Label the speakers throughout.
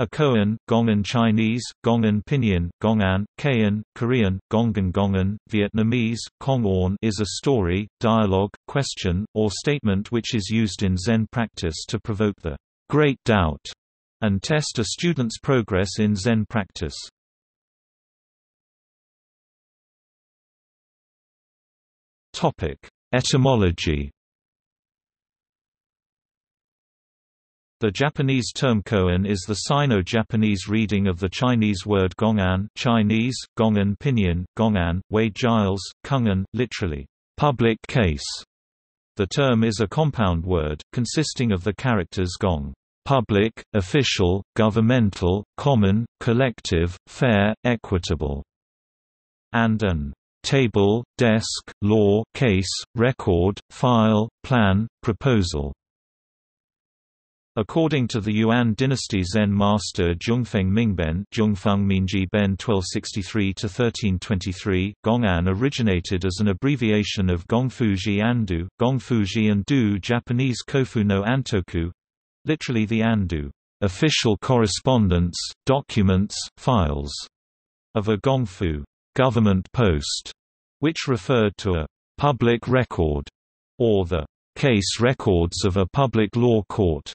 Speaker 1: A koan, Gongan Chinese, Gongan Pinyin, Gongan, Kayan, Korean, Gongan Gongan, Vietnamese, Kong is a story, dialogue, question, or statement which is used in Zen practice to provoke the great doubt and test a student's progress in Zen practice. Etymology The Japanese term koan is the Sino-Japanese reading of the Chinese word gongan Chinese, gongan pinyin, gongan, Wade Giles, kungan, literally, public case. The term is a compound word, consisting of the characters gong public, official, governmental, common, collective, fair, equitable, and an table, desk, law, case, record, file, plan, proposal. According to the Yuan dynasty Zen master Zhongfeng Mingben Zhongfeng Minji Ben 1263–1323, Gong'an originated as an abbreviation of Gongfuji Andu, Gongfuji and Du Japanese Kofu no Antoku literally the Andu official correspondence, documents, files of a Gongfu government post, which referred to a public record or the case records of a public law court.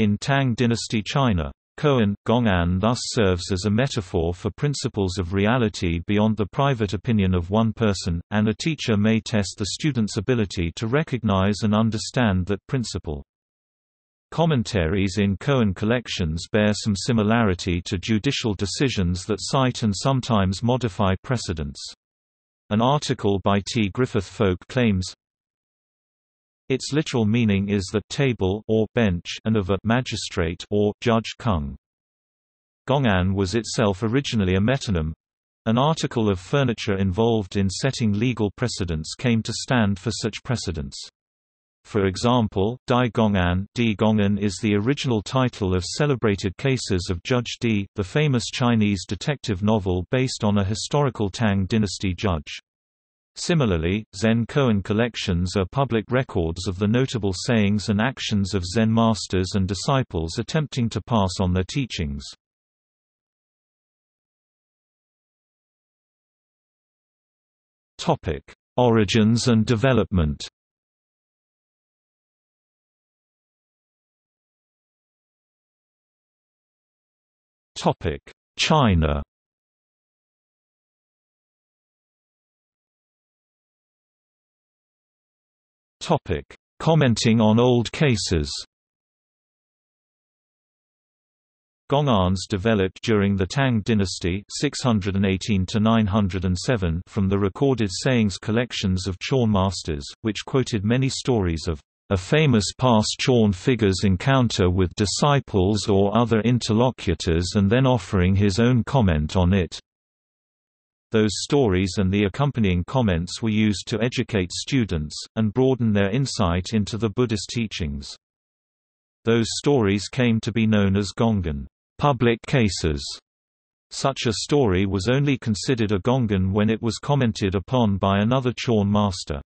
Speaker 1: In Tang dynasty China, Koan, Gong'an thus serves as a metaphor for principles of reality beyond the private opinion of one person, and a teacher may test the student's ability to recognize and understand that principle. Commentaries in Koan collections bear some similarity to judicial decisions that cite and sometimes modify precedents. An article by T. Griffith Foulk claims, its literal meaning is the table or bench and of a magistrate or judge kung. Gong'an was itself originally a metonym. An article of furniture involved in setting legal precedents came to stand for such precedents. For example, Dai Gong'an Di Gong'an is the original title of celebrated cases of Judge Di, the famous Chinese detective novel based on a historical Tang dynasty judge. Similarly, Zen Koan collections are public records of the notable sayings and actions of Zen masters and disciples attempting to pass on their teachings. Topic: Origins and development Topic: China Topic: Commenting on old cases. Gong'ans developed during the Tang dynasty 618 from the recorded sayings collections of Chan masters, which quoted many stories of a famous past Chan figure's encounter with disciples or other interlocutors and then offering his own comment on it. Those stories and the accompanying comments were used to educate students, and broaden their insight into the Buddhist teachings. Those stories came to be known as Gongan public cases. Such a story was only considered a Gongan when it was commented upon by another Chan master.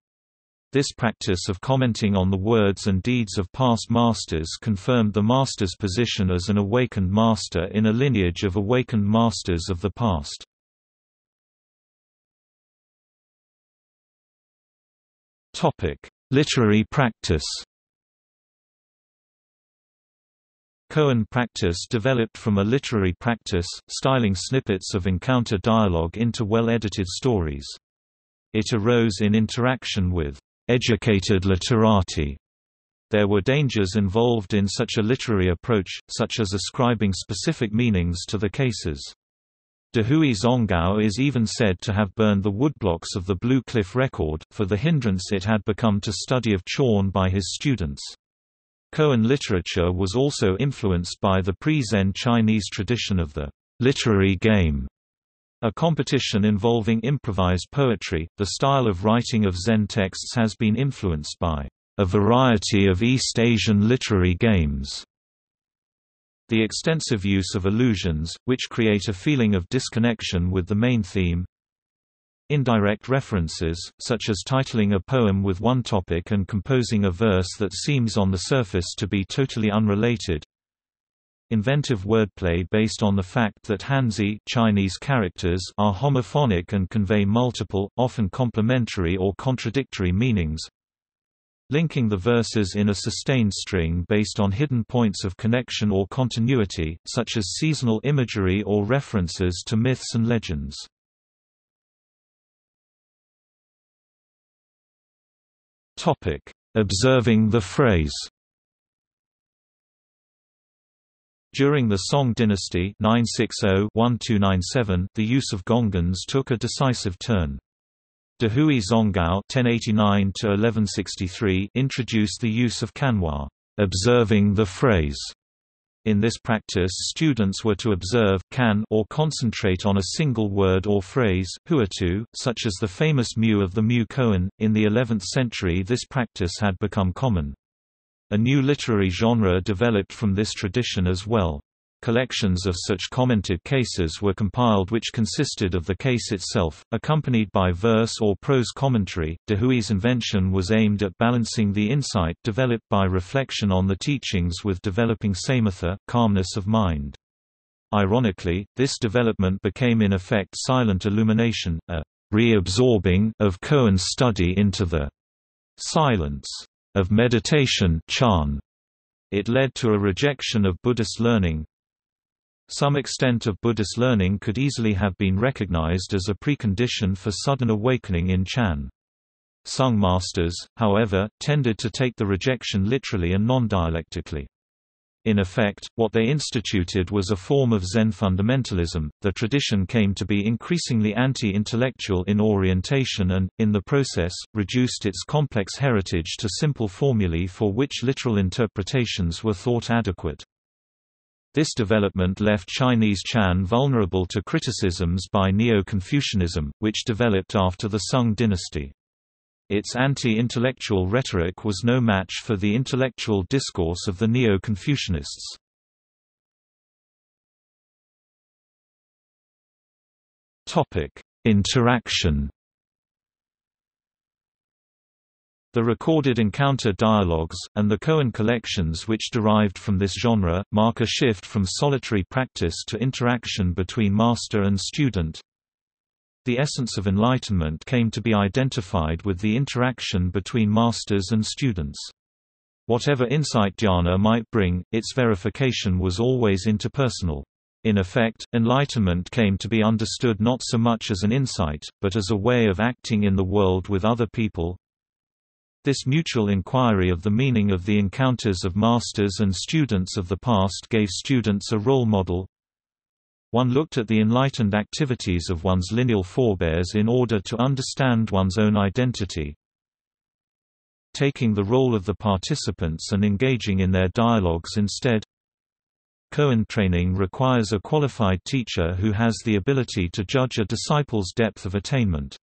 Speaker 1: This practice of commenting on the words and deeds of past masters confirmed the master's position as an awakened master in a lineage of awakened masters of the past. Topic: Literary practice. Koan practice developed from a literary practice, styling snippets of encounter dialogue into well-edited stories. It arose in interaction with educated literati. There were dangers involved in such a literary approach, such as ascribing specific meanings to the cases. Dahui Zonggao is even said to have burned the woodblocks of the Blue Cliff record, for the hindrance it had become to study of Chan by his students. Koan literature was also influenced by the pre-Zen Chinese tradition of the literary game, a competition involving improvised poetry. The style of writing of Zen texts has been influenced by a variety of East Asian literary games. The extensive use of allusions, which create a feeling of disconnection with the main theme. Indirect references, such as titling a poem with one topic and composing a verse that seems on the surface to be totally unrelated. inventive wordplay based on the fact that Hanzi Chinese characters are homophonic and convey multiple, often complementary or contradictory meanings. Linking the verses in a sustained string based on hidden points of connection or continuity, such as seasonal imagery or references to myths and legends. Observing the phrase During the Song dynasty 960-1297, the use of gongans took a decisive turn. Dahui Zonggao (1089–1163) introduced the use of kanhua, observing the phrase. In this practice students were to observe kan or concentrate on a single word or phrase, huatou, such as the famous Mu of the Mu koan. In the 11th century this practice had become common. A new literary genre developed from this tradition as well. Collections of such commented cases were compiled which consisted of the case itself, accompanied by verse or prose commentary. Dahui's invention was aimed at balancing the insight developed by reflection on the teachings with developing samatha, calmness of mind. Ironically, this development became in effect silent illumination, a reabsorbing of koan's study into the silence of meditation chan. It led to a rejection of Buddhist learning. Some extent of Buddhist learning could easily have been recognized as a precondition for sudden awakening in Chan. Sung masters, however, tended to take the rejection literally and non-dialectically. In effect, what they instituted was a form of Zen fundamentalism. The tradition came to be increasingly anti intellectual in orientation and, in the process, reduced its complex heritage to simple formulae for which literal interpretations were thought adequate. This development left Chinese Chan vulnerable to criticisms by Neo-Confucianism, which developed after the Sung dynasty. Its anti-intellectual rhetoric was no match for the intellectual discourse of the Neo-Confucianists. Interaction The recorded encounter dialogues, and the koan collections which derived from this genre, mark a shift from solitary practice to interaction between master and student, the essence of enlightenment came to be identified with the interaction between masters and students. Whatever insight jhana might bring, its verification was always interpersonal. In effect, enlightenment came to be understood not so much as an insight, but as a way of acting in the world with other people. This mutual inquiry of the meaning of the encounters of masters and students of the past gave students a role model, one looked at the enlightened activities of one's lineal forebears in order to understand one's own identity. Taking the role of the participants and engaging in their dialogues instead. Koan training requires a qualified teacher who has the ability to judge a disciple's depth of attainment.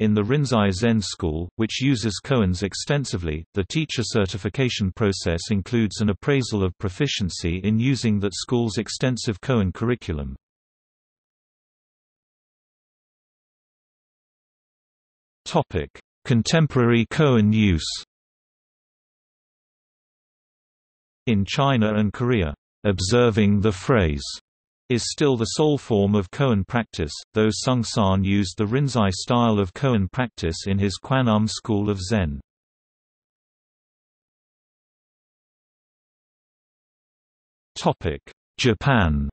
Speaker 1: In the Rinzai Zen school, which uses koans extensively, the teacher certification process includes an appraisal of proficiency in using that school's extensive koan curriculum. Contemporary koan use In China and Korea, "'observing the phrase' is still the sole form of koan practice, though Seung Sahn used the Rinzai style of koan practice in his Kwanum school of Zen. Japan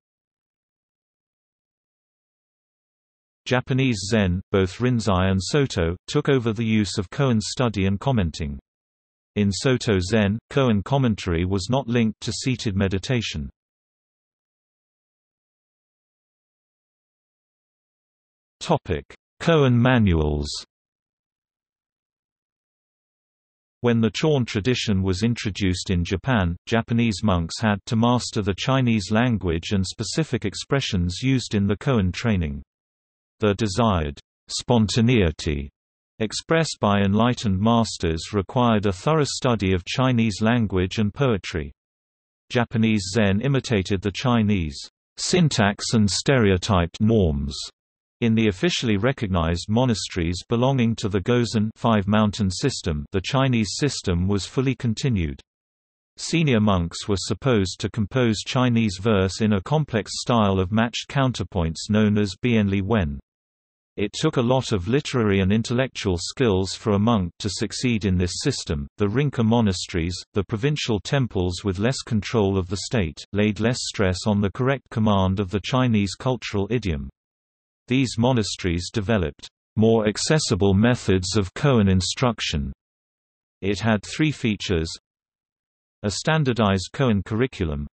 Speaker 1: Japanese Zen, both Rinzai and Soto, took over the use of koan study and commenting. In Soto Zen, koan commentary was not linked to seated meditation. Koan manuals When the Chan tradition was introduced in Japan, Japanese monks had to master the Chinese language and specific expressions used in the koan training. The desired spontaneity expressed by enlightened masters required a thorough study of Chinese language and poetry. Japanese Zen imitated the Chinese syntax and stereotyped norms in the officially recognized monasteries belonging to the Gozan five mountain system the Chinese system was fully continued. Senior monks were supposed to compose Chinese verse in a complex style of matched counterpoints known as bianli wen. It took a lot of literary and intellectual skills for a monk to succeed in this system. The Rinka monasteries, the provincial temples with less control of the state, laid less stress on the correct command of the Chinese cultural idiom. These monasteries developed more accessible methods of koan instruction. It had three features a standardized koan curriculum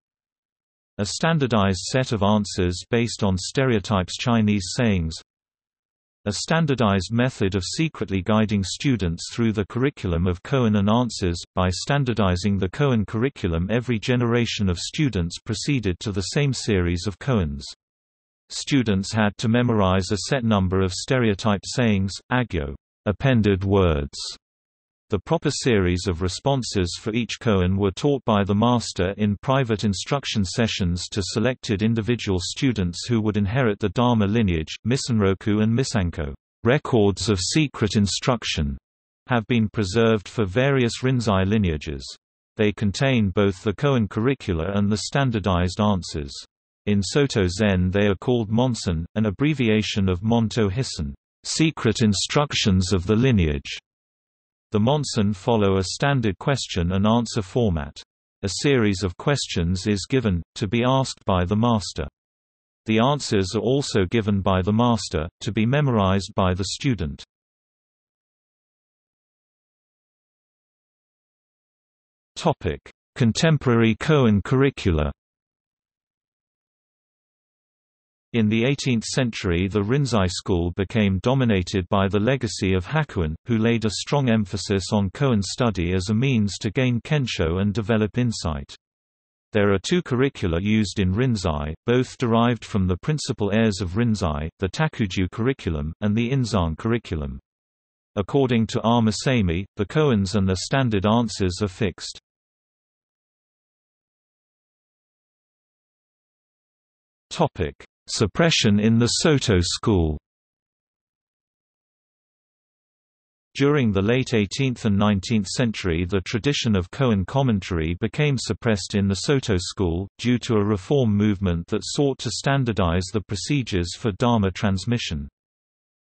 Speaker 1: a standardized set of answers based on stereotypes Chinese sayings a standardized method of secretly guiding students through the curriculum of koan and answers, by standardizing the koan curriculum every generation of students proceeded to the same series of koans. Students had to memorize a set number of stereotype sayings, agyo appended words, the proper series of responses for each koan were taught by the master in private instruction sessions to selected individual students who would inherit the Dharma lineage. Misenroku and Misanko records of secret instruction have been preserved for various Rinzai lineages. They contain both the koan curricula and the standardized answers. In Soto Zen they are called Monsen, an abbreviation of Monto Hissen, secret instructions of the lineage. The Monsen follow a standard question-and-answer format. A series of questions is given, to be asked by the master. The answers are also given by the master, to be memorized by the student. Contemporary koan curricula In the 18th century the Rinzai school became dominated by the legacy of Hakuin, who laid a strong emphasis on koan study as a means to gain kensho and develop insight. There are two curricula used in Rinzai, both derived from the principal heirs of Rinzai, the Takuju curriculum, and the Inzan curriculum. According to R. The koans and their standard answers are fixed. Topic Suppression in the Soto school During the late 18th and 19th century the tradition of koan commentary became suppressed in the Soto school, due to a reform movement that sought to standardize the procedures for Dharma transmission.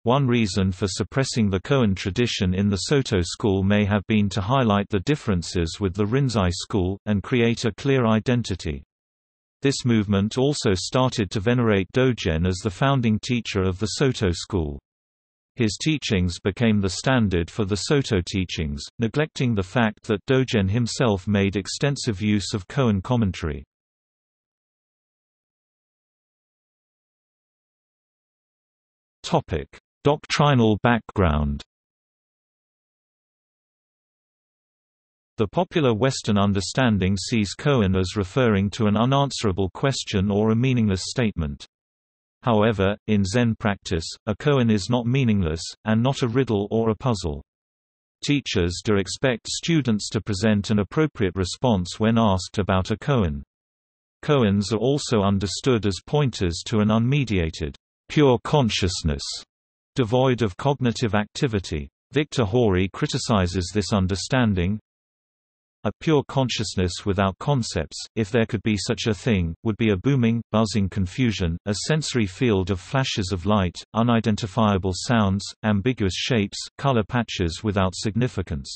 Speaker 1: One reason for suppressing the koan tradition in the Soto school may have been to highlight the differences with the Rinzai school, and create a clear identity. This movement also started to venerate Dogen as the founding teacher of the Soto school. His teachings became the standard for the Soto teachings, neglecting the fact that Dogen himself made extensive use of koan commentary. Doctrinal background The popular Western understanding sees koan as referring to an unanswerable question or a meaningless statement. However, in Zen practice, a koan is not meaningless, and not a riddle or a puzzle. Teachers do expect students to present an appropriate response when asked about a koan. Koans are also understood as pointers to an unmediated, pure consciousness, devoid of cognitive activity. Victor Hori criticizes this understanding, a pure consciousness without concepts, if there could be such a thing, would be a booming, buzzing confusion, a sensory field of flashes of light, unidentifiable sounds, ambiguous shapes, color patches without significance.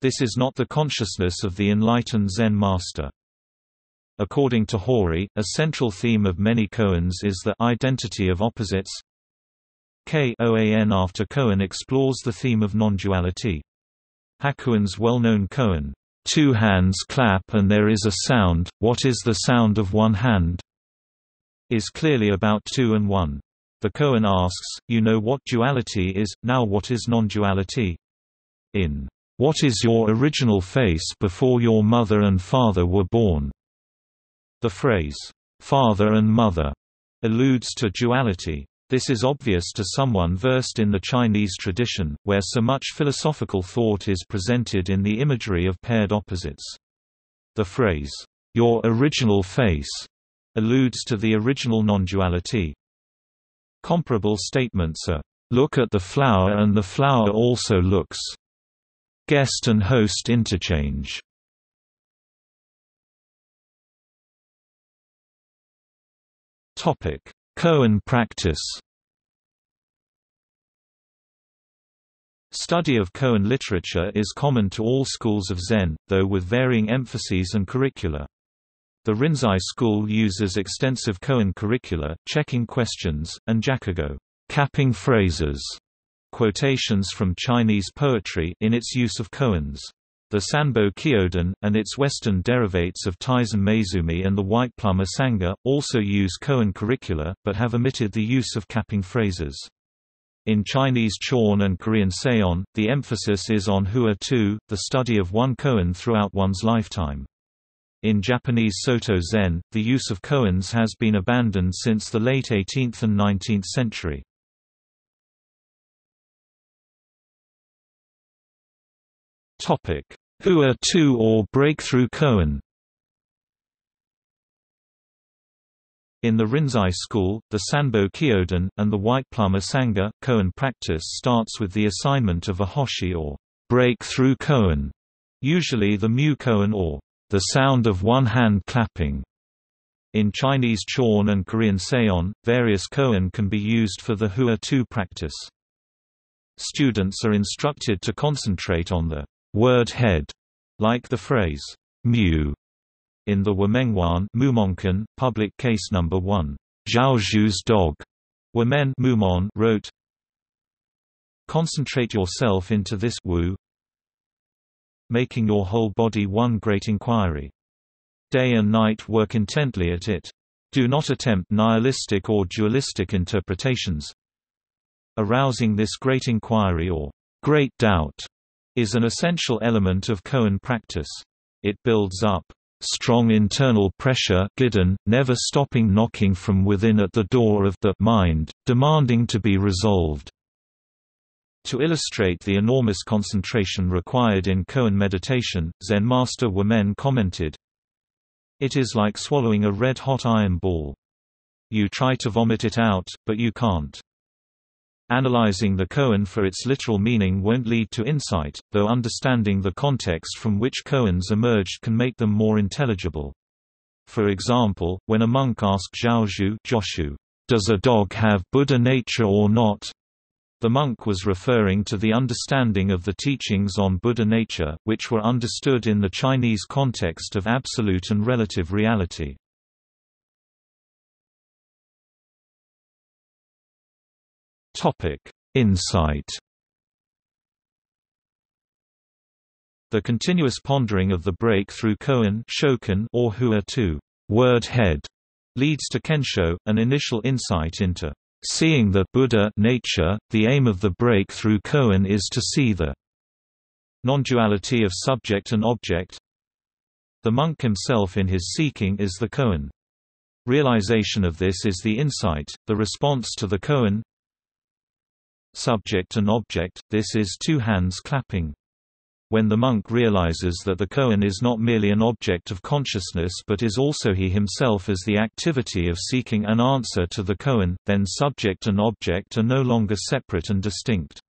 Speaker 1: This is not the consciousness of the enlightened Zen master. According to Hori, a central theme of many koans is the identity of opposites. Koan after koan explores the theme of non-duality. Hakuin's well-known koan, Two hands clap and there is a sound, what is the sound of one hand? is clearly about two and one. The koan asks, you know what duality is, now what is non-duality? In What is your original face before your mother and father were born? The phrase, father and mother, alludes to duality. This is obvious to someone versed in the Chinese tradition, where so much philosophical thought is presented in the imagery of paired opposites. The phrase, your original face, alludes to the original non-duality. Comparable statements are, look at the flower and the flower also looks. Guest and host interchange. Topic Koan practice Study of koan literature is common to all schools of Zen, though with varying emphases and curricula. The Rinzai school uses extensive koan curricula, checking questions, and jakugo capping phrases, quotations from Chinese poetry in its use of koans. The Sanbo Kyodan, and its Western derivates of Taizan Maezumi and the White Plum Asanga, also use koan curricula, but have omitted the use of capping phrases. In Chinese Chan and Korean Seon, the emphasis is on Hua Tou, the study of one koan throughout one's lifetime. In Japanese Soto Zen, the use of koans has been abandoned since the late 18th and 19th century. Hua Tou or breakthrough koan In the Rinzai school, the Sanbo Kyodan, and the White Plum Asanga, koan practice starts with the assignment of a hoshi or breakthrough koan, usually the mu koan or the sound of one hand clapping. In Chinese Chan and Korean Seon, various koan can be used for the Hua Tou practice. Students are instructed to concentrate on the word head, like the phrase mu in the Wumenguan Mumonkan, public case number 1, Zhu's dog, Wumen Mumon wrote, Concentrate yourself into this wu, making your whole body one great inquiry. Day and night work intently at it. Do not attempt nihilistic or dualistic interpretations. Arousing this great inquiry or great doubt is an essential element of koan practice. It builds up strong internal pressure never stopping knocking from within at the door of the mind, demanding to be resolved. To illustrate the enormous concentration required in koan meditation, Zen master Wumen commented, It is like swallowing a red-hot iron ball. You try to vomit it out, but you can't. Analyzing the koan for its literal meaning won't lead to insight, though understanding the context from which koans emerged can make them more intelligible. For example, when a monk asked Zhao Joshu, "'Does a dog have Buddha nature or not?' The monk was referring to the understanding of the teachings on Buddha nature, which were understood in the Chinese context of absolute and relative reality. Topic: Insight. The continuous pondering of the break through koan shokan or hua tou word head leads to kensho, an initial insight into seeing the Buddha nature. The aim of the break through koan is to see the non-duality of subject and object. The monk himself in his seeking is the koan. Realization of this is the insight, the response to the koan, subject and object, this is two hands clapping. When the monk realizes that the koan is not merely an object of consciousness but is also he himself as the activity of seeking an answer to the koan, then subject and object are no longer separate and distinct.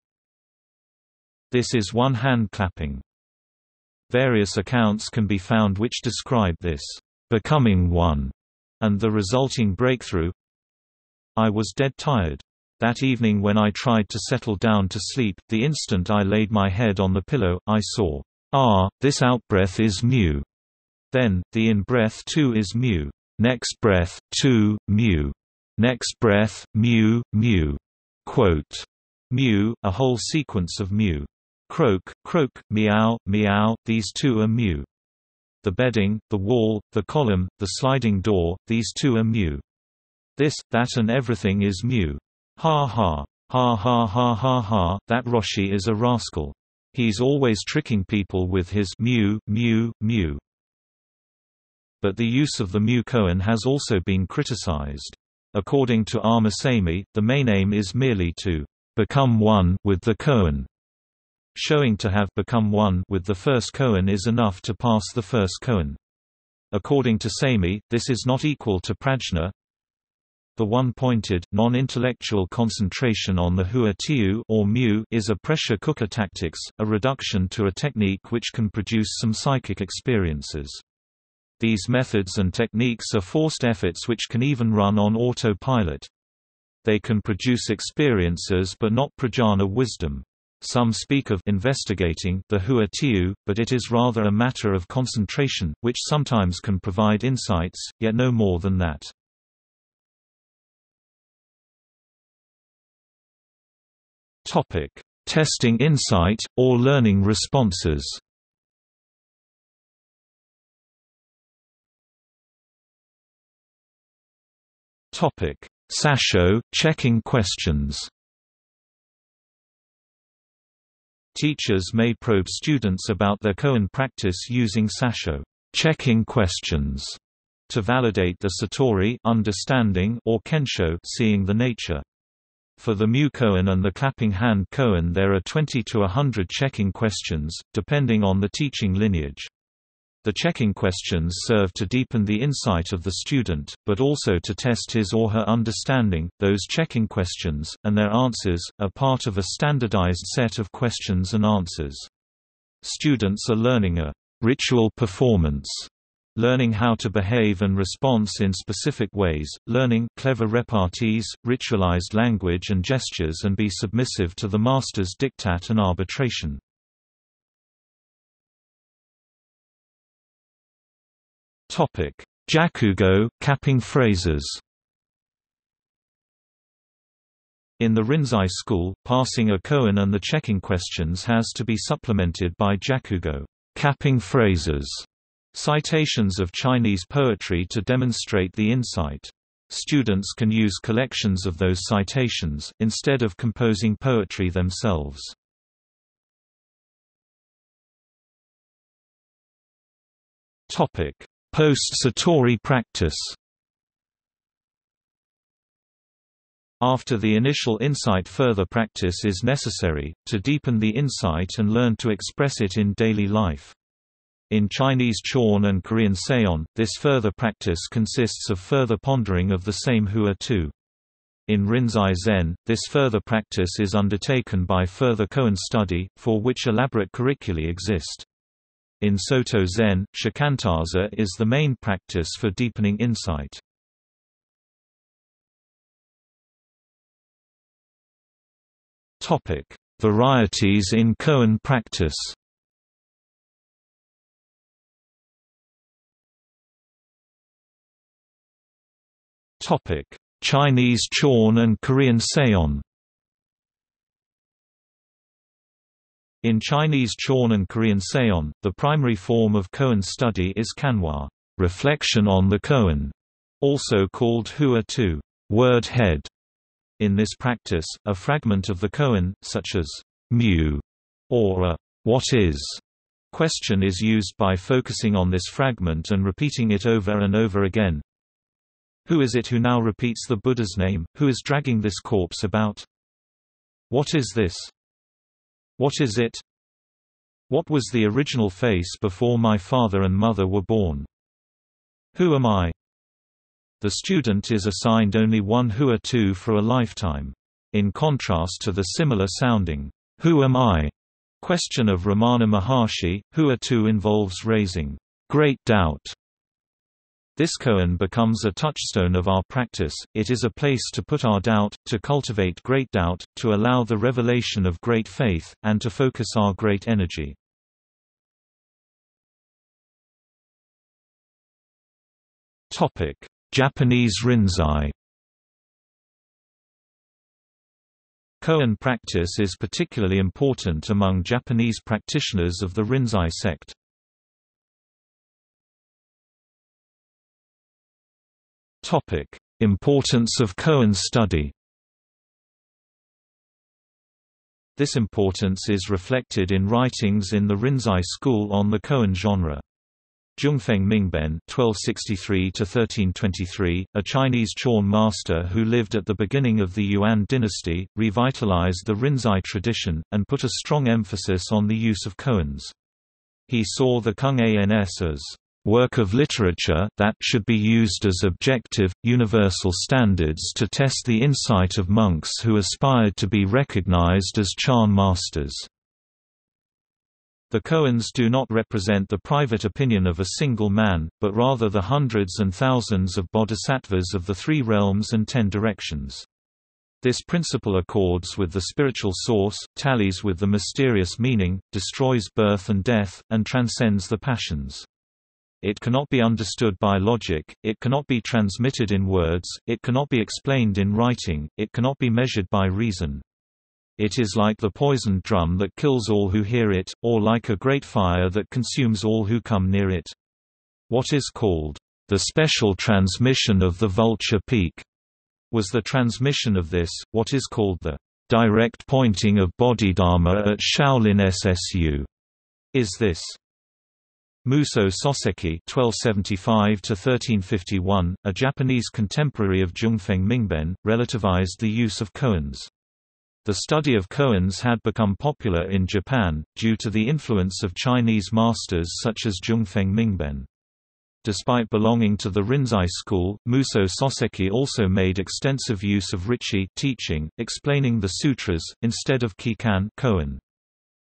Speaker 1: This is one hand clapping. Various accounts can be found which describe this becoming one and the resulting breakthrough. I was dead tired. That evening when I tried to settle down to sleep, the instant I laid my head on the pillow, I saw, ah, this outbreath is mu. Then, the in-breath too is mu. Next breath, tu, mu. Next breath, mu, mu. Quote. Mu, a whole sequence of mu. Croak, croak, meow, meow, these two are mu. The bedding, the wall, the column, the sliding door, these two are mu. This, that and everything is mu. Ha ha. Ha ha ha ha ha, that Roshi is a rascal. He's always tricking people with his mu, mu, mu. But the use of the mu koan has also been criticized. According to R. The main aim is merely to become one with the koan. Showing to have become one with the first koan is enough to pass the first koan. According to Sami, this is not equal to prajna, the one-pointed, non-intellectual concentration on the hua tou or mu is a pressure cooker tactics, a reduction to a technique which can produce some psychic experiences. These methods and techniques are forced efforts which can even run on autopilot. They can produce experiences but not prajna wisdom. Some speak of investigating the hua tou, but it is rather a matter of concentration, which sometimes can provide insights, yet no more than that. Topic: Testing insight or learning responses. Topic: Sassho checking questions. Teachers may probe students about their koan practice using Sassho checking questions to validate the satori understanding or kensho seeing the nature. For the mu koan and the clapping hand koan there are 20 to 100 checking questions, depending on the teaching lineage. The checking questions serve to deepen the insight of the student, but also to test his or her understanding. Those checking questions, and their answers, are part of a standardized set of questions and answers. Students are learning a ritual performance learning how to behave and response in specific ways, learning clever repartees, ritualized language and gestures and be submissive to the master's diktat and arbitration. Jakugo, capping phrases. In the Rinzai school, passing a koan and the checking questions has to be supplemented by jakugo, capping phrases, Citations of Chinese poetry to demonstrate the insight. Students can use collections of those citations, instead of composing poetry themselves. Post-Satori practice After the initial insight further practice is necessary, to deepen the insight and learn to express it in daily life. In Chinese Chan and Korean Seon, this further practice consists of further pondering of the same Hua Tou. In Rinzai Zen, this further practice is undertaken by further koan study, for which elaborate curricula exist. In Soto Zen, shikantaza is the main practice for deepening insight. Varieties in koan practice Chinese Chan and Korean Seon In Chinese Chan and Korean Seon, the primary form of koan study is Kanwa, reflection on the koan, also called hua tou word head. In this practice, a fragment of the koan, such as mu or a what is question is used by focusing on this fragment and repeating it over and over again, who is it who now repeats the Buddha's name, who is dragging this corpse about? What is this? What is it? What was the original face before my father and mother were born? Who am I? The student is assigned only one Hua Tou for a lifetime. In contrast to the similar sounding, Who am I? question of Ramana Maharshi, Hua Tou involves raising great doubt this koan becomes a touchstone of our practice, it is a place to put our doubt, to cultivate great doubt, to allow the revelation of great faith, and to focus our great energy. Japanese Rinzai Koan practice is particularly important among Japanese practitioners of the Rinzai sect. Topic: Importance of koan study. This importance is reflected in writings in the Rinzai school on the koan genre. Zhongfeng Mingben (1263–1323), a Chinese Chan master who lived at the beginning of the Yuan dynasty, revitalized the Rinzai tradition and put a strong emphasis on the use of koans. He saw the Kung Ans as work of literature that should be used as objective, universal standards to test the insight of monks who aspired to be recognized as Chan masters. The koans do not represent the private opinion of a single man, but rather the hundreds and thousands of bodhisattvas of the three realms and ten directions. This principle accords with the spiritual source, tallies with the mysterious meaning, destroys birth and death, and transcends the passions. It cannot be understood by logic, it cannot be transmitted in words, it cannot be explained in writing, it cannot be measured by reason. It is like the poisoned drum that kills all who hear it, or like a great fire that consumes all who come near it. What is called, the special transmission of the vulture peak, was the transmission of this, what is called the direct pointing of Bodhidharma at Shaolin SSU, is this. Muso Soseki (1275–1351), a Japanese contemporary of Zhongfeng Mingben, relativized the use of koans. The study of koans had become popular in Japan, due to the influence of Chinese masters such as Zhongfeng Mingben. Despite belonging to the Rinzai school, Muso Soseki also made extensive use of Richi teaching, explaining the sutras, instead of Kikan koan.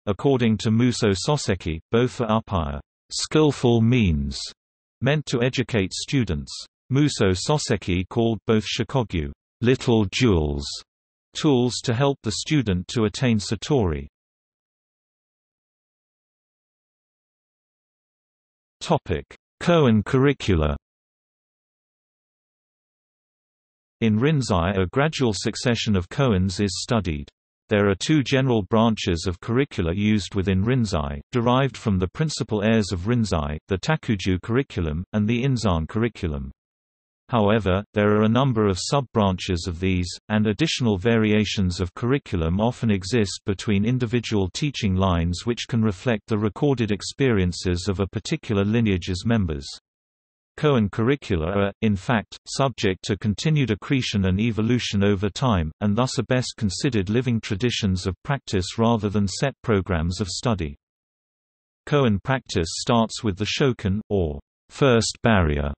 Speaker 1: According to Muso Soseki, both are upaya skillful means, meant to educate students. Muso Soseki called both shikogyu little jewels tools to help the student to attain satori. Topic: Koan curricula. In Rinzai a gradual succession of koans is studied. There are two general branches of curricula used within Rinzai, derived from the principal heirs of Rinzai, the Takuju curriculum, and the Inzan curriculum. However, there are a number of sub-branches of these, and additional variations of curriculum often exist between individual teaching lines which can reflect the recorded experiences of a particular lineage's members. Koan curricula are, in fact, subject to continued accretion and evolution over time, and thus are best considered living traditions of practice rather than set programs of study. Koan practice starts with the shokan, or first barrier,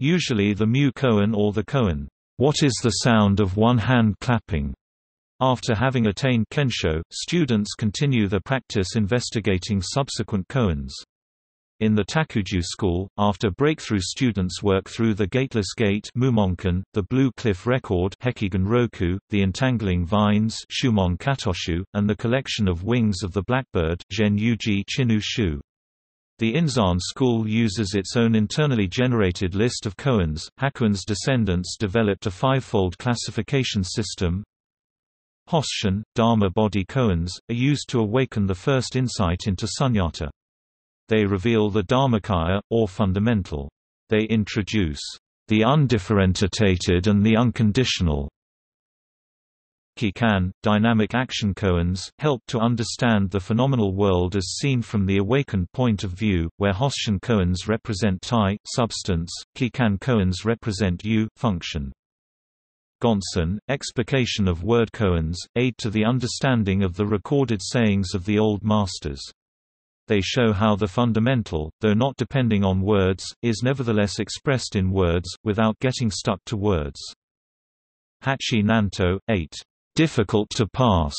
Speaker 1: Usually the mu koan or the koan, what is the sound of one hand clapping? After having attained kensho, students continue the practice investigating subsequent koans. In the Takuju school, after breakthrough students work through the Gateless Gate Mumonkan, the Blue Cliff Record Roku, the Entangling Vines Shumon Katoshu, and the Collection of Wings of the Blackbird Gen Yuji. The Inzan school uses its own internally generated list of koans. Hakuin's descendants developed a five-fold classification system. Hoshin, Dharma body koans, are used to awaken the first insight into sunyata. They reveal the Dharmakaya, or fundamental. They introduce the undifferentiated and the unconditional, Kikan, dynamic action koans, help to understand the phenomenal world as seen from the awakened point of view, where Hoshin koans represent Tai substance, Kikan koans represent Yu function. Gonsen, explication of word koans, aid to the understanding of the recorded sayings of the Old Masters. They show how the fundamental, though not depending on words, is nevertheless expressed in words, without getting stuck to words. Hachi Nanto, 8 difficult to pass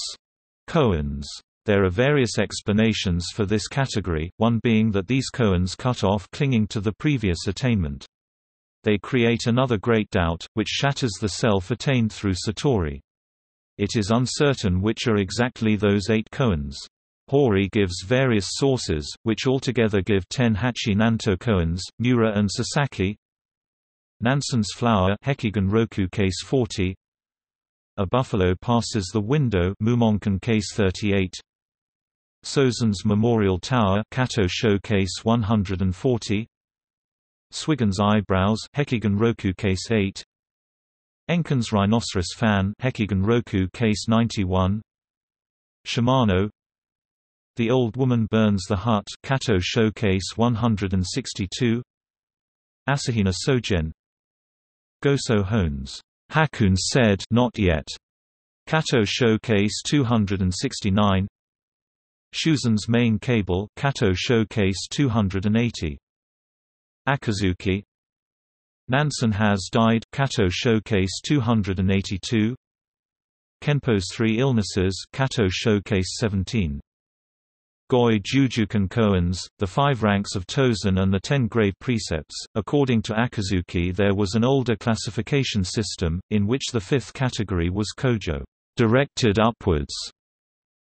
Speaker 1: koans. There are various explanations for this category, one being that these koans cut off clinging to the previous attainment. They create another great doubt, which shatters the self attained through Satori. It is uncertain which are exactly those eight koans. Hori gives various sources, which altogether give ten Hachi Nanto koans, Miura and Sasaki. Nansen's flower Hekigan Roku case 40, a buffalo passes the window Mumonkan case 38 Sozen's Memorial Tower Kato Showcase 140 Suigan's Eyebrows Hekigan Roku Case 8 Enkin's Rhinoceros Fan Hekigan Roku Case 91 Shimano The Old Woman Burns the Hut Kato Showcase 162 Asahina Sogen Goso Hones. Hakun said not yet. Kato Showcase 269 Shuzen's main cable Kato Showcase 280 Akizuki. Nansen has died Kato Showcase 282 Kenpo's Three Illnesses Kato Showcase 17 Goi Jujukan koans, the five ranks of Tozan and the ten grave precepts. According to Akizuki, there was an older classification system, in which the fifth category was kojo, directed upwards.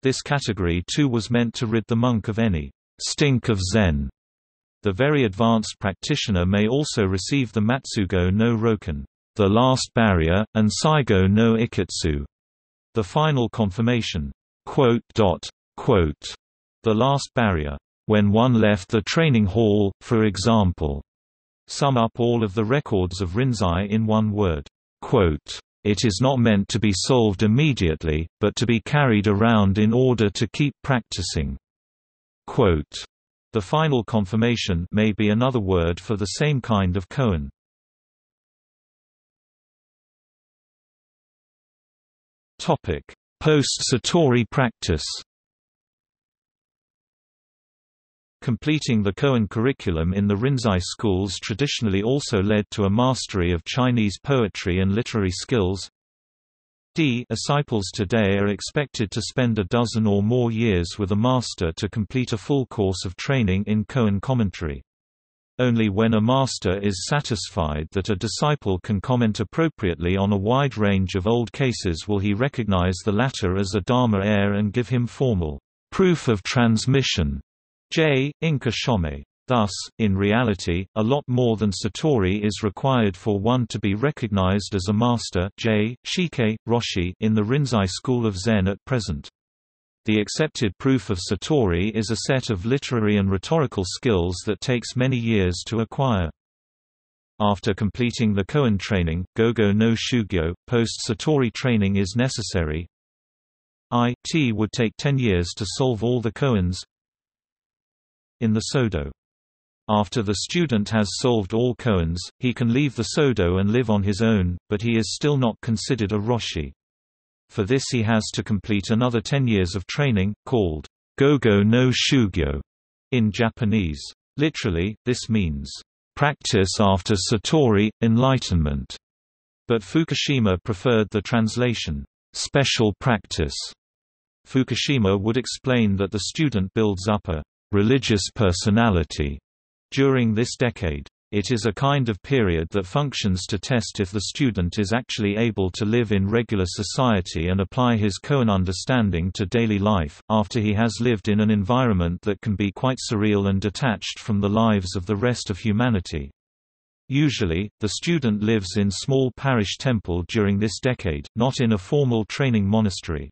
Speaker 1: This category too was meant to rid the monk of any stink of Zen. The very advanced practitioner may also receive the Matsugo no Roken, the last barrier, and Saigo no Ikkatsu, the final confirmation. Quote, dot, quote, the last barrier. When one left the training hall, for example. Sum up all of the records of Rinzai in one word. Quote, it is not meant to be solved immediately, but to be carried around in order to keep practicing. Quote, the final confirmation may be another word for the same kind of koan. Topic: Post-Satori practice Completing the Koan curriculum in the Rinzai schools traditionally also led to a mastery of Chinese poetry and literary skills. D disciples today are expected to spend a dozen or more years with a master to complete a full course of training in Koan commentary. Only when a master is satisfied that a disciple can comment appropriately on a wide range of old cases will he recognize the latter as a Dharma heir and give him formal proof of transmission. J. Inka Shome. Thus, in reality, a lot more than Satori is required for one to be recognized as a master J. Shike, Roshi in the Rinzai school of Zen at present. The accepted proof of Satori is a set of literary and rhetorical skills that takes many years to acquire. After completing the Koan training, Gogo no Shugyo, post-Satori training is necessary. I.T. would take 10 years to solve all the koans, in the Sodo. After the student has solved all koans, he can leave the Sodo and live on his own, but he is still not considered a Roshi. For this he has to complete another 10 years of training, called Gogo no Shugyo in Japanese. Literally, this means, practice after Satori, enlightenment. But Fukushima preferred the translation, special practice. Fukushima would explain that the student builds up a religious personality during this decade. It is a kind of period that functions to test if the student is actually able to live in regular society and apply his koan understanding to daily life, after he has lived in an environment that can be quite surreal and detached from the lives of the rest of humanity. Usually, the student lives in small parish temple during this decade, not in a formal training monastery.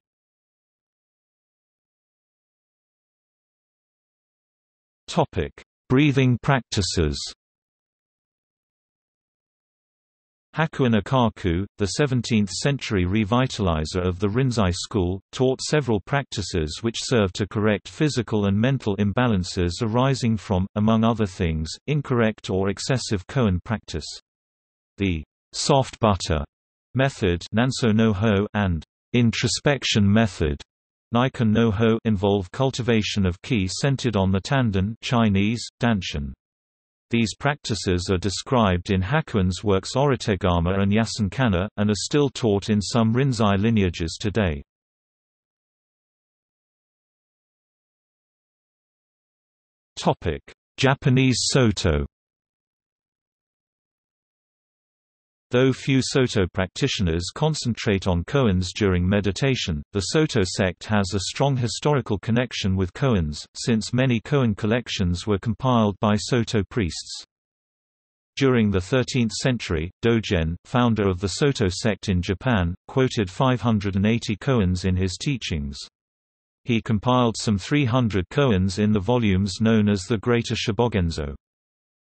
Speaker 1: Topic: Breathing practices. Hakuin Ekaku, the 17th-century revitalizer of the Rinzai school, taught several practices which serve to correct physical and mental imbalances arising from, among other things, incorrect or excessive koan practice. The soft butter method and introspection method Naikan no Ho involve cultivation of ki centered on the tanden Chinese, danshan. These practices are described in Hakuin's works Orategama and Yasenkanna, and are still taught in some Rinzai lineages today. Japanese Soto Though few Soto practitioners concentrate on koans during meditation, the Soto sect has a strong historical connection with koans, since many koan collections were compiled by Soto priests. During the 13th century, Dogen, founder of the Soto sect in Japan, quoted 580 koans in his teachings. He compiled some 300 koans in the volumes known as the Greater Shobogenzo.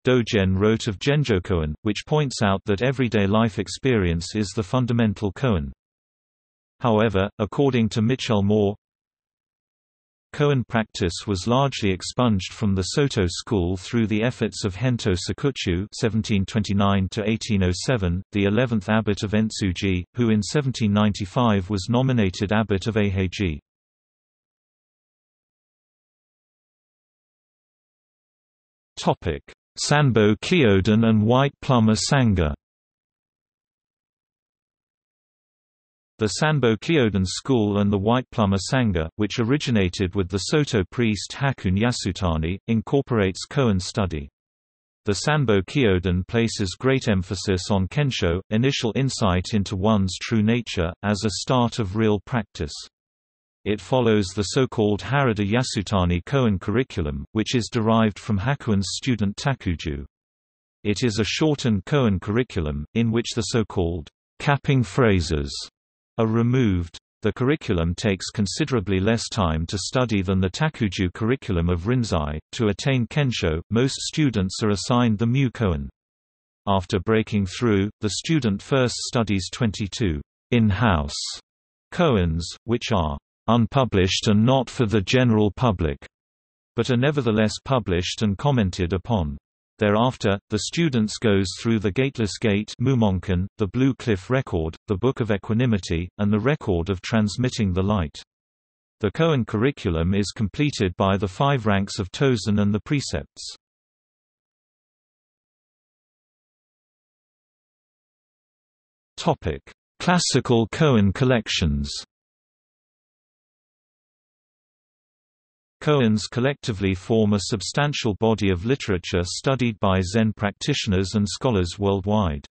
Speaker 1: Dogen wrote of Genjokoan, which points out that everyday life experience is the fundamental koan. However, according to Michel Mohr, Koan practice was largely expunged from the Soto school through the efforts of Hento Sakuchu (1729–1807), the 11th abbot of Entsuji, who in 1795 was nominated abbot of Eiheiji. Topic: Sanbo Kyodan and White Plum Asanga The Sanbo Kyodan school and the White Plum Asanga, which originated with the Soto priest Hakuun Yasutani, incorporates koan study. The Sanbo Kyodan places great emphasis on kensho, initial insight into one's true nature, as a start of real practice. It follows the so-called Harada Yasutani koan curriculum, which is derived from Hakuin's student Takuju. It is a shortened koan curriculum, in which the so-called capping phrases are removed. The curriculum takes considerably less time to study than the Takuju curriculum of Rinzai. To attain Kensho, most students are assigned the Mu Koan. After breaking through, the student first studies 22 in-house koans, which are unpublished and not for the general public, but are nevertheless published and commented upon. Thereafter, the students goes through the Gateless Gate the Blue Cliff Record, the Book of Equanimity, and the Record of Transmitting the Light. The Koan curriculum is completed by the five ranks of Tozan and the precepts. Classical Koan collections Koans collectively form a substantial body of literature studied by Zen practitioners and scholars worldwide.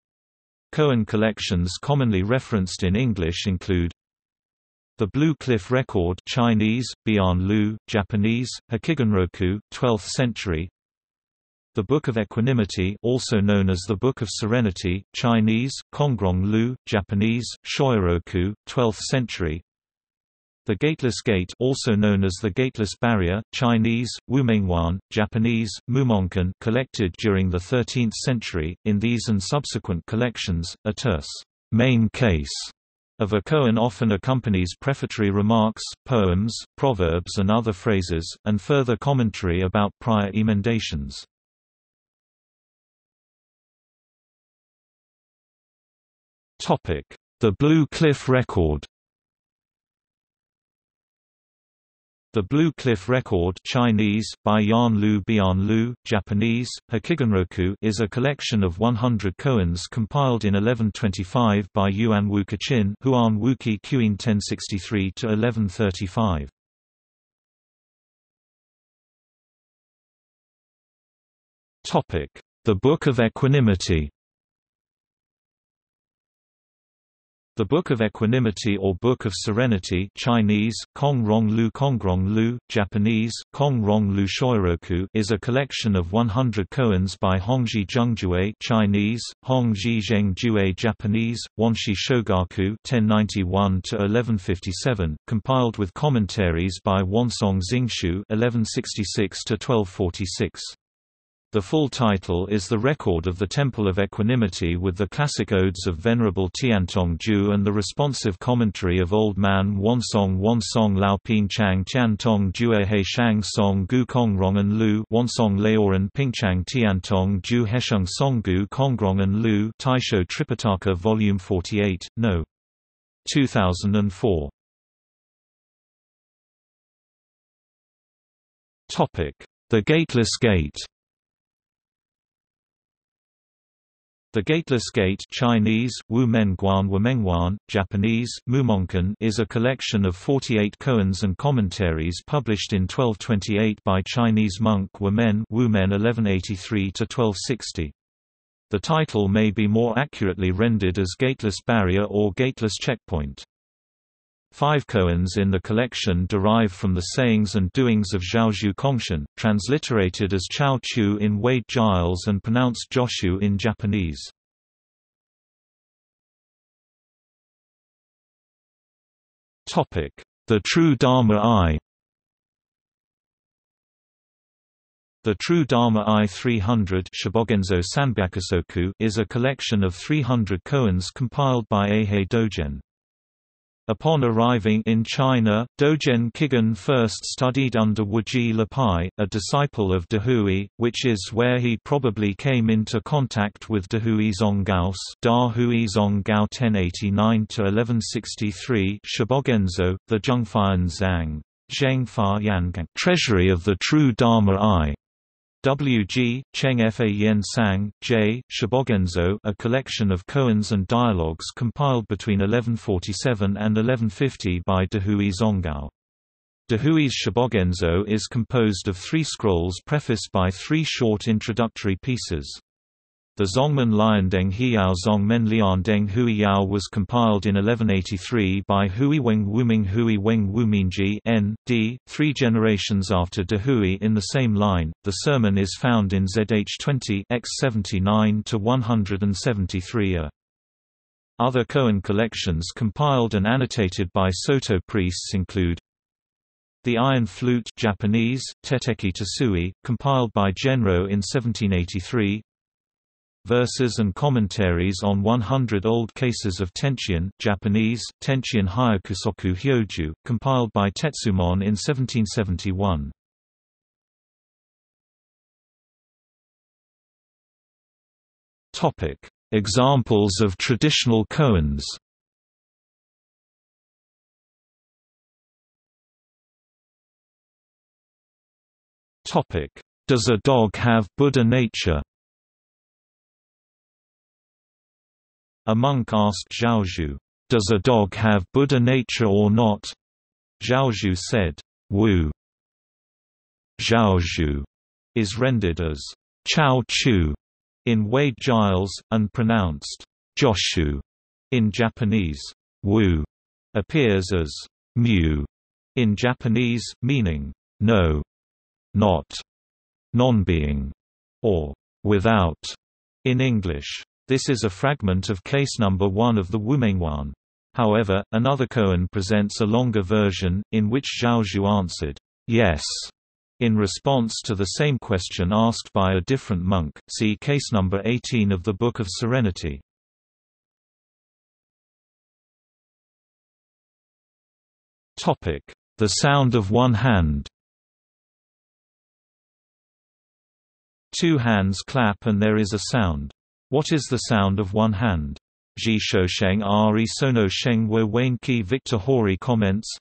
Speaker 1: Koan collections commonly referenced in English include The Blue Cliff Record Chinese, Bian Lu, Japanese, Hekiganroku 12th century The Book of Equanimity also known as the Book of Serenity Chinese, Kongrong Lu, Japanese, Shoyoroku, 12th century the Gateless Gate also known as the Gateless Barrier, Chinese, Wumenguan, Japanese, Mumonkan collected during the 13th century, in these and subsequent collections, a terse main case of a koan often accompanies prefatory remarks, poems, proverbs and other phrases, and further commentary about prior emendations. The Blue Cliff Record The Blue Cliff Record Chinese, by Yan Lu Bian Lu, Japanese, Hekiganroku is a collection of 100 koans compiled in 1125 by Yuan Wukachin Huan Wuki Qin 1063–1135. The Book of Equanimity The Book of Equanimity or Book of Serenity Chinese, Kong Rong Lu Kongrong Lu, Japanese, Kong Rong Lu Shoyoroku is a collection of 100 koans by Hongji Zhengjue Chinese, Hongji Zhengjue Japanese, Wanshi Shogaku 1091–1157, compiled with commentaries by Wansong Xingshu 1166–1246. The full title is The Record of the Temple of Equanimity with the classic odes of Venerable Tiantong Ju and the responsive commentary of Old Man Wansong Wansong Lao Ping Chang Tiantong Jue He Shang Song Gu Kongrong and Lu Wansong Laoran Pingchang Tiantong Ju Hesheng Song Gu Kongrong and Lu Taisho Tripitaka Volume 48, No. 2004. The Gateless Gate The Gateless Gate Chinese, Wu Menguan Wumenguan, Japanese, Mumonkan is a collection of 48 koans and commentaries published in 1228 by Chinese monk Wu Men Wu Men 1183–1260. The title may be more accurately rendered as Gateless Barrier or Gateless Checkpoint. Five koans in the collection derive from the sayings and doings of Zhaozhou Kongshan, transliterated as Chao Chu in Wade Giles and pronounced Joshu in Japanese. The True Dharma Eye The True Dharma I 300 is a collection of 300 koans compiled by Eihei Dogen. Upon arriving in China, Dogen Kigen first studied under Wuji Lapai, a disciple of Dahui, which is where he probably came into contact with Dahui Zonggao's Da Hui Zonggao 1089–1163 Shobogenzo, the Zhengfayan Zhang Treasury of the True Dharma Eye, W. G. Cheng Fa Yen Sang, J. Shobogenzo a collection of koans and dialogues compiled between 1147 and 1150 by Dahui Zonggao. Dahui's Shobogenzo is composed of three scrolls prefaced by three short introductory pieces. The Zongmen Liandeng Hiyao Zongmen Liandeng Hui Yao was compiled in 1183 by Hui Weng Wuming Hui Weng Wuminji N. D. Three generations after De Hui in the same line, the sermon is found in ZH 20 x 79 to 173 a. Other koan collections compiled and annotated by Soto priests include The Iron Flute Japanese, Teteki Tasui, compiled by Genro in 1783 Verses and commentaries on 100 old cases of Tenshin Japanese, Tenchion Hyakusoku Hyoju, compiled by Tetsumon in 1771. Examples of traditional koans Does a dog have Buddha nature A monk asked Zhaozhou, "'Does a dog have Buddha nature or not?' Zhaozhou said, Wu. Zhaozhou is rendered as Chao Chu in Wade Giles, and pronounced Joshu in Japanese. Wu appears as Mu in Japanese, meaning no, not, non-being, or without in English. This is a fragment of case number 1 of the Wumenguan. However, another koan presents a longer version, in which Zhaozhou answered, yes, in response to the same question asked by a different monk. See case number 18 of the Book of Serenity. The sound of one hand Two hands clap and there is a sound. What is the sound of one hand? Ji Sheng Ari Sono Sheng Wo Wane Ki Victor Hori comments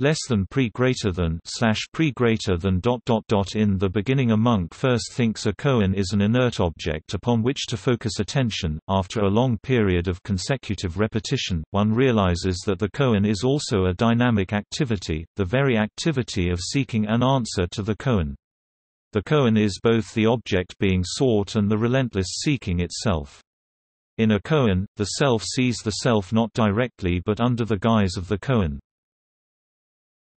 Speaker 1: less than pre greater than slash pre greater than dot dot dot in the beginning a monk first thinks a koan is an inert object upon which to focus attention after a long period of consecutive repetition one realizes that the koan is also a dynamic activity the very activity of seeking an answer to the koan the koan is both the object being sought and the relentless seeking itself. In a koan, the self sees the self not directly but under the guise of the koan.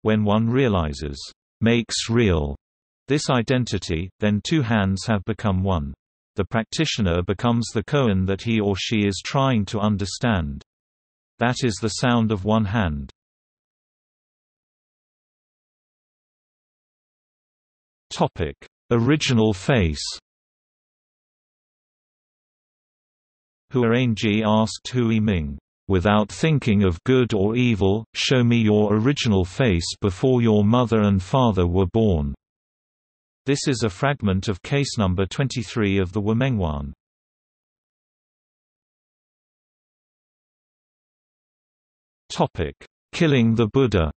Speaker 1: When one realizes, makes real, this identity, then two hands have become one. The practitioner becomes the koan that he or she is trying to understand. That is the sound of one hand. Topic: Original face. Huarangi asked Hui Ming, "Without thinking of good or evil, show me your original face before your mother and father were born." This is a fragment of case number 23 of the Wumenguan. Topic: Killing the Buddha.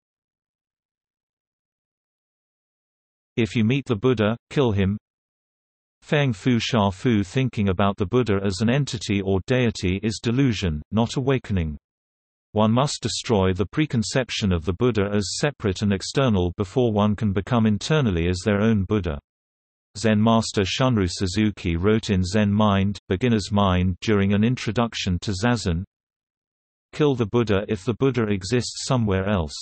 Speaker 1: If you meet the Buddha, kill him. Feng Fu Sha Fu thinking about the Buddha as an entity or deity is delusion, not awakening. One must destroy the preconception of the Buddha as separate and external before one can become internally as their own Buddha. Zen master Shunryu Suzuki wrote in Zen Mind, Beginner's Mind during an introduction to Zazen, Kill the Buddha if the Buddha exists somewhere else.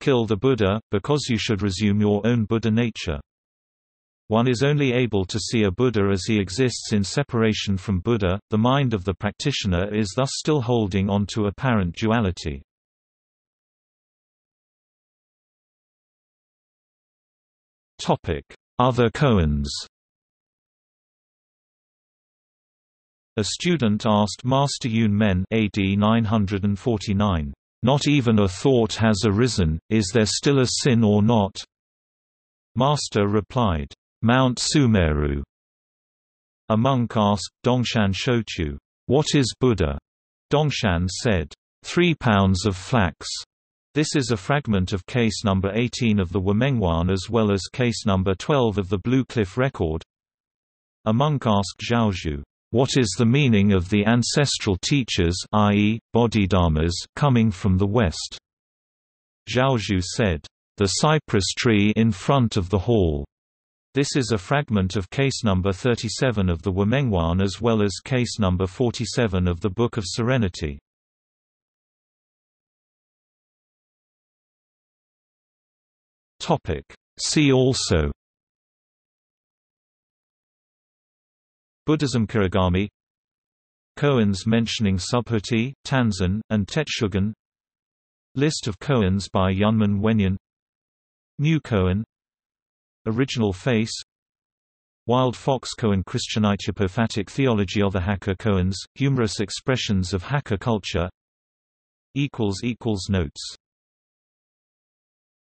Speaker 1: Kill the Buddha, because you should resume your own Buddha nature. One is only able to see a Buddha as he exists in separation from Buddha, the mind of the practitioner is thus still holding on to apparent duality. Other koans A student asked Master Yun Men AD 949, not even a thought has arisen, is there still a sin or not? Master replied, Mount Sumeru. A monk asked Dongshan Shochu, What is Buddha? Dongshan said, Three pounds of flax. This is a fragment of case number 18 of the Wumenguan as well as case number 12 of the Blue Cliff record. A monk asked Zhaozhou, "What is the meaning of the ancestral teachers i.e., Bodhidharmas coming from the west?" Zhaozhou said, "The cypress tree in front of the hall." This is a fragment of case number 37 of the Wumenguan as well as case number 47 of the Book of Serenity. See also Buddhism Kirigami Koans mentioning Subhuti, Tanzan, and Tetsugin List of koans by Yunmen Wenyan New koan Original face Wild Fox Koan Christianite Apophatic theology of the Hakka koans, humorous expressions of Hakka culture Notes